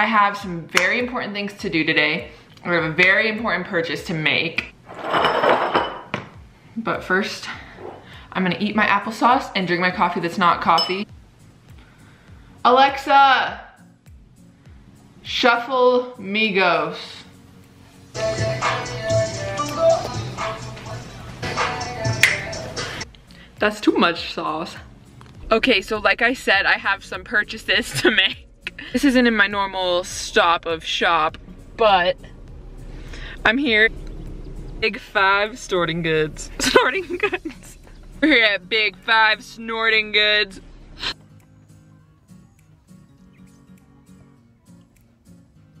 I have some very important things to do today. We have a very important purchase to make. But first, I'm gonna eat my applesauce and drink my coffee that's not coffee. Alexa, shuffle Migos. That's too much sauce. Okay, so like I said, I have some purchases to make. This isn't in my normal stop of shop, but I'm here. Big Five Snorting Goods. Snorting Goods. We're here at Big Five Snorting Goods.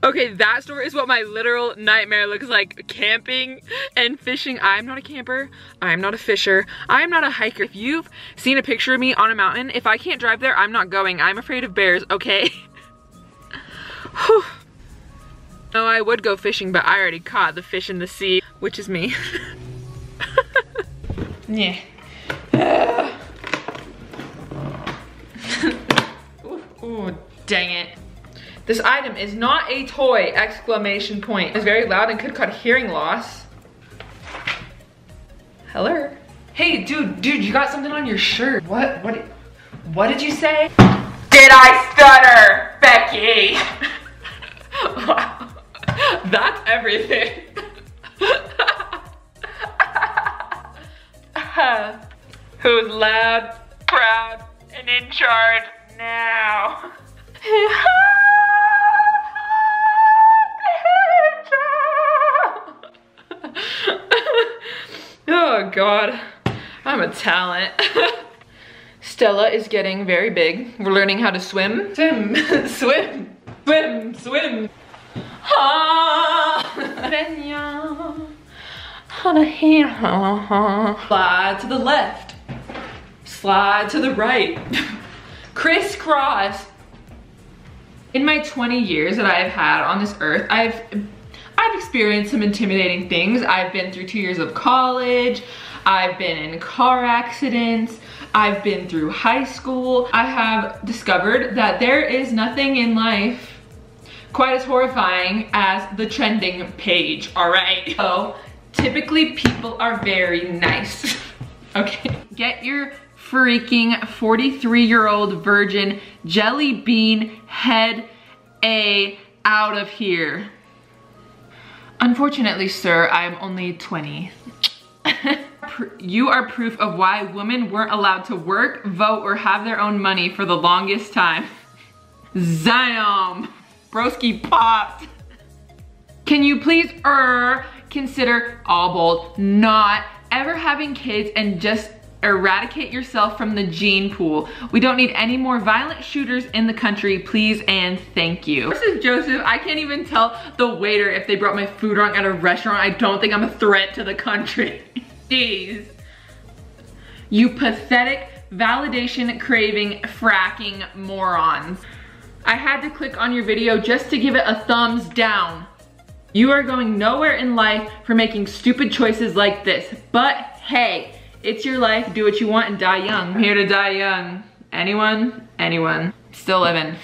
Okay, that store is what my literal nightmare looks like. Camping and fishing. I'm not a camper. I'm not a fisher. I'm not a hiker. If you've seen a picture of me on a mountain, if I can't drive there, I'm not going. I'm afraid of bears, okay? no, I would go fishing, but I already caught the fish in the sea, which is me. yeah. ooh, ooh, dang it. This item is not a toy, exclamation point. It's very loud and could cause hearing loss. Hello? Hey, dude, dude, you got something on your shirt. What, what, what did you say? Did I stutter, Becky? that's everything. Who's loud, proud, and in charge now? oh God, I'm a talent. Stella is getting very big. We're learning how to swim. Swim, swim, swim, swim. Slide to the left. Slide to the right. Crisscross. In my 20 years that I've had on this earth, I've I've experienced some intimidating things. I've been through two years of college. I've been in car accidents. I've been through high school. I have discovered that there is nothing in life quite as horrifying as the trending page, all right? So typically people are very nice, okay? Get your freaking 43 year old virgin jelly bean head A out of here. Unfortunately, sir, I'm only 20. you are proof of why women weren't allowed to work, vote, or have their own money for the longest time. Zam! Broski popped. Can you please er consider all bold not ever having kids and just eradicate yourself from the gene pool. We don't need any more violent shooters in the country, please and thank you. This is Joseph. I can't even tell the waiter if they brought my food wrong at a restaurant. I don't think I'm a threat to the country. Jeez. You pathetic, validation craving, fracking morons. I had to click on your video just to give it a thumbs down. You are going nowhere in life for making stupid choices like this. But hey, it's your life, do what you want and die young. I'm here to die young. Anyone? Anyone. Still living.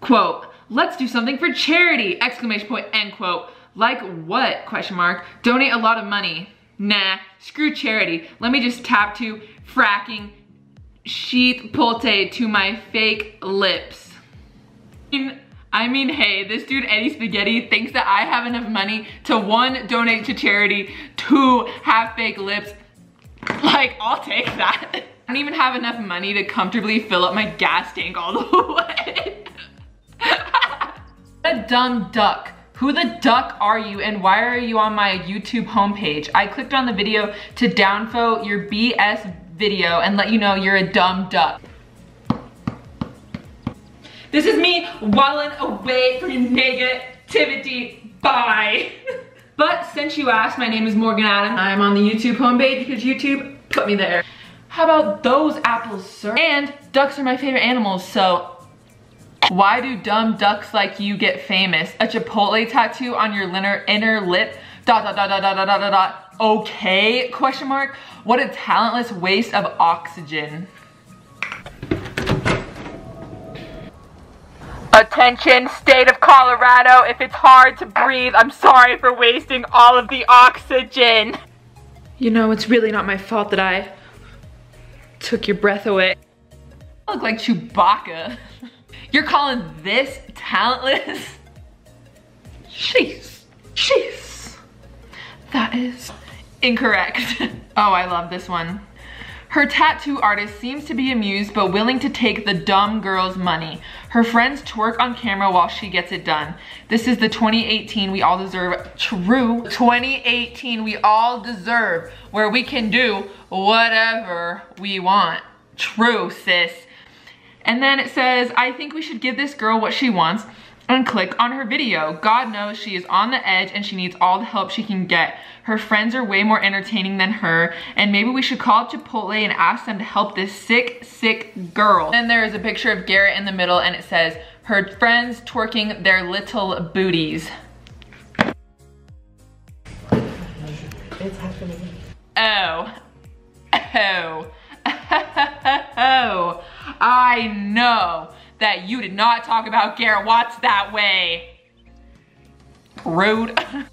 Quote, let's do something for charity, exclamation point, end quote. Like what, question mark. Donate a lot of money. Nah, screw charity. Let me just tap to fracking sheath pulte to my fake lips. I mean, hey, this dude Eddie Spaghetti thinks that I have enough money to one, donate to charity, two, have fake lips, like, I'll take that. I don't even have enough money to comfortably fill up my gas tank all the way. a dumb duck. Who the duck are you and why are you on my YouTube homepage? I clicked on the video to downvote your BS video and let you know you're a dumb duck. This is me walling away from negativity. Bye. But since you asked, my name is Morgan Adam. I'm on the YouTube homepage because YouTube put me there. How about those apples, sir? And ducks are my favorite animals, so why do dumb ducks like you get famous? A Chipotle tattoo on your inner, inner lip? Dot, dot, dot, dot, dot, dot, dot, dot. Okay, question mark. What a talentless waste of oxygen. Attention, state of Colorado, if it's hard to breathe, I'm sorry for wasting all of the oxygen. You know, it's really not my fault that I took your breath away. I look like Chewbacca. You're calling this talentless? Jeez, jeez. That is incorrect. oh, I love this one. Her tattoo artist seems to be amused but willing to take the dumb girl's money. Her friends twerk on camera while she gets it done. This is the 2018 we all deserve. True. 2018 we all deserve where we can do whatever we want. True, sis. And then it says, I think we should give this girl what she wants and click on her video. God knows she is on the edge and she needs all the help she can get. Her friends are way more entertaining than her and maybe we should call up Chipotle and ask them to help this sick, sick girl. Then there is a picture of Garrett in the middle and it says, her friends twerking their little booties. It's happening. Oh. Oh. oh. I know that you did not talk about Garrett Watts that way. Rude.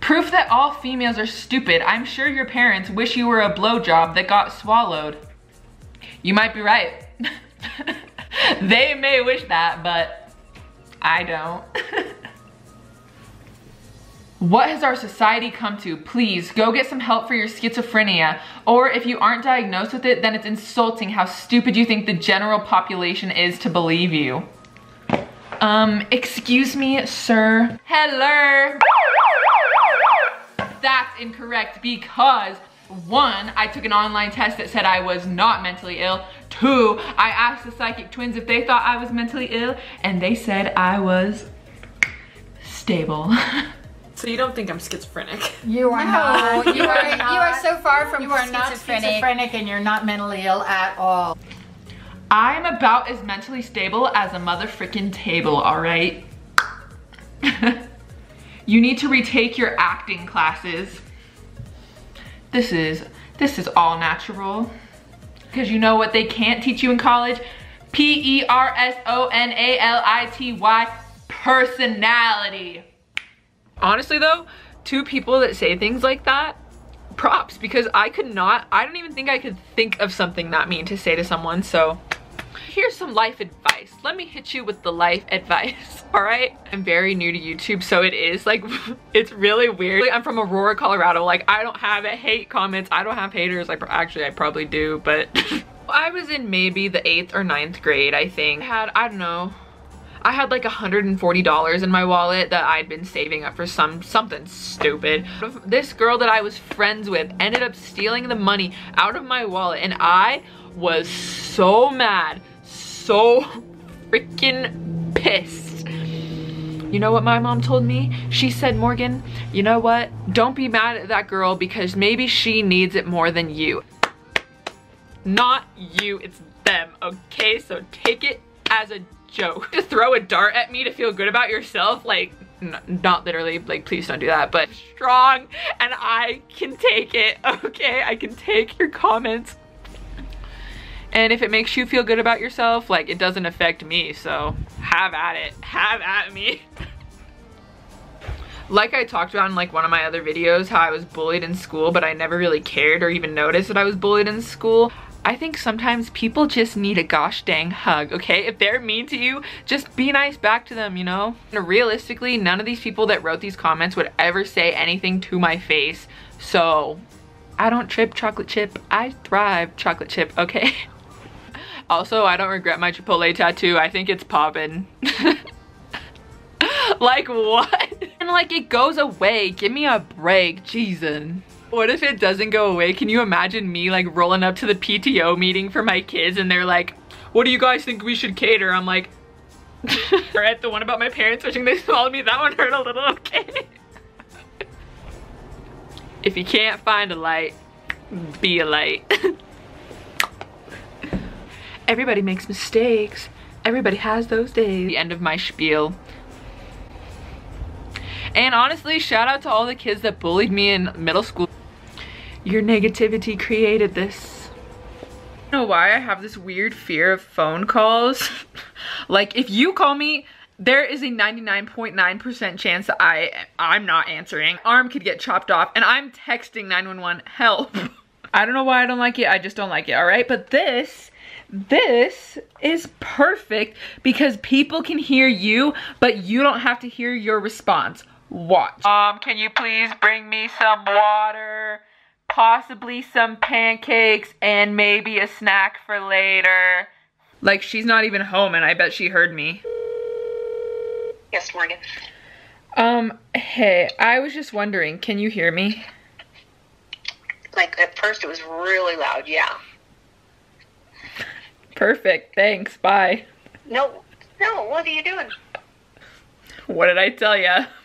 Proof that all females are stupid. I'm sure your parents wish you were a blowjob that got swallowed. You might be right. they may wish that, but I don't. What has our society come to? Please go get some help for your schizophrenia. Or if you aren't diagnosed with it, then it's insulting how stupid you think the general population is to believe you. Um, excuse me, sir. Hello. That's incorrect because one, I took an online test that said I was not mentally ill. Two, I asked the psychic twins if they thought I was mentally ill and they said I was stable. So you don't think I'm schizophrenic? You are no, not. You are, you are so far from you are not schizophrenic and you're not mentally ill at all. I'm about as mentally stable as a mother freaking table, all right? you need to retake your acting classes. This is, this is all natural. Because you know what they can't teach you in college? P-E-R-S-O-N-A-L-I-T-Y, personality. Honestly though, two people that say things like that, props because I could not, I don't even think I could think of something that mean to say to someone. So here's some life advice. Let me hit you with the life advice, all right? I'm very new to YouTube, so it is like, it's really weird. I'm from Aurora, Colorado. Like I don't have a hate comments. I don't have haters. Like actually I probably do, but I was in maybe the eighth or ninth grade, I think. I had, I don't know, I had like $140 in my wallet that I'd been saving up for some something stupid. This girl that I was friends with ended up stealing the money out of my wallet and I was so mad, so freaking pissed. You know what my mom told me? She said, Morgan, you know what? Don't be mad at that girl because maybe she needs it more than you. Not you, it's them, okay? So take it as a joke. To throw a dart at me to feel good about yourself, like, not literally, like, please don't do that, but strong and I can take it, okay? I can take your comments. And if it makes you feel good about yourself, like, it doesn't affect me, so have at it. Have at me. like I talked about in like one of my other videos, how I was bullied in school, but I never really cared or even noticed that I was bullied in school. I think sometimes people just need a gosh dang hug, okay? If they're mean to you, just be nice back to them, you know? And realistically, none of these people that wrote these comments would ever say anything to my face. So, I don't trip chocolate chip, I thrive chocolate chip, okay? also, I don't regret my Chipotle tattoo. I think it's poppin'. like what? And like it goes away. Give me a break, Jesus. What if it doesn't go away? Can you imagine me like rolling up to the PTO meeting for my kids and they're like, what do you guys think we should cater? I'm like, at the one about my parents wishing they swallowed me, that one hurt a little, okay? if you can't find a light, be a light. Everybody makes mistakes. Everybody has those days. The end of my spiel. And honestly, shout out to all the kids that bullied me in middle school. Your negativity created this. know why I have this weird fear of phone calls. like if you call me, there is a 99.9% chance that I, I'm not answering. Arm could get chopped off and I'm texting 911 help. I don't know why I don't like it, I just don't like it, all right? But this, this is perfect because people can hear you, but you don't have to hear your response. Watch. Um, can you please bring me some water? Possibly some pancakes and maybe a snack for later. Like she's not even home and I bet she heard me. Yes, Morgan. Um, hey, I was just wondering, can you hear me? Like at first it was really loud, yeah. Perfect, thanks, bye. No, no, what are you doing? What did I tell ya?